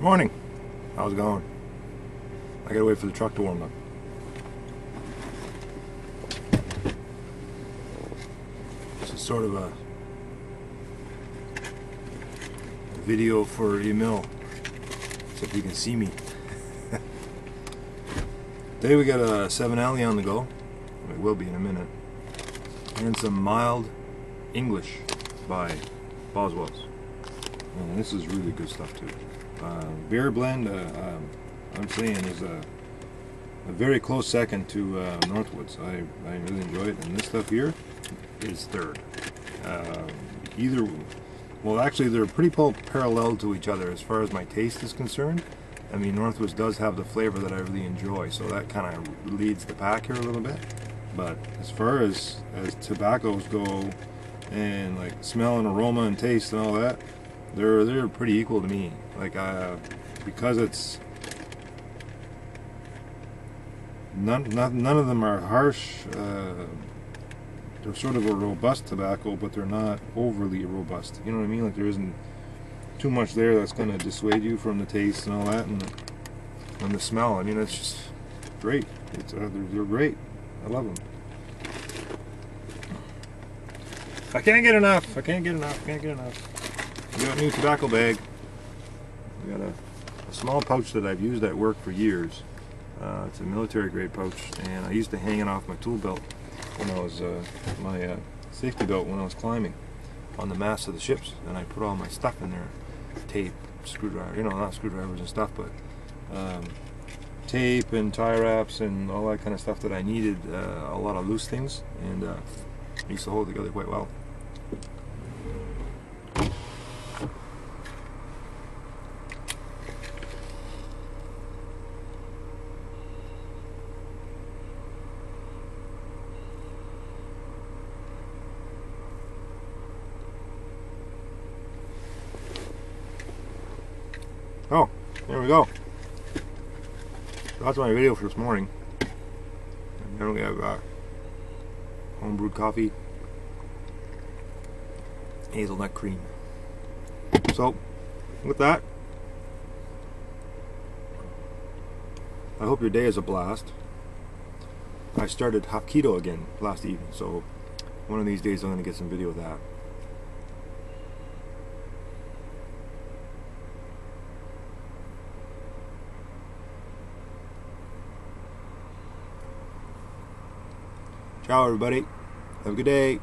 Morning. How's it going? I gotta wait for the truck to warm up. This is sort of a video for Emil, so if you can see me. Today we got a Savinelli on the go. It will be in a minute. And some mild English by Boswell's. And this is really good stuff too. Uh, beer blend, uh, um, I'm saying, is a, a very close second to uh, Northwoods. I, I really enjoy it, and this stuff here is third. Uh, either, well, actually, they're pretty parallel to each other as far as my taste is concerned. I mean, Northwoods does have the flavor that I really enjoy, so that kind of leads the pack here a little bit. But as far as as tobaccos go, and like smell and aroma and taste and all that, they're they're pretty equal to me. Like uh, because it's none none, none of them are harsh. Uh, they're sort of a robust tobacco, but they're not overly robust. You know what I mean? Like there isn't too much there that's going to dissuade you from the taste and all that, and and the smell. I mean, it's just great. It's uh, they're, they're great. I love them. I can't get enough. I can't get enough. I can't get enough. We got a new tobacco bag. We got a, a small pouch that I've used at work for years. Uh, it's a military grade pouch, and I used to hang it off my tool belt when I was uh, my uh, safety belt when I was climbing on the mast of the ships, and I put all my stuff in there, tape, screwdriver, you know, not screwdrivers and stuff, but um, tape and tie wraps and all that kind of stuff that I needed, uh, a lot of loose things, and uh, used to hold together quite well. Oh, there we go. That's my video for this morning. And then we have uh, homebrewed coffee, hazelnut cream. So, with that, I hope your day is a blast. I started Hapkido again last evening, so one of these days I'm going to get some video of that. Ciao, everybody. Have a good day.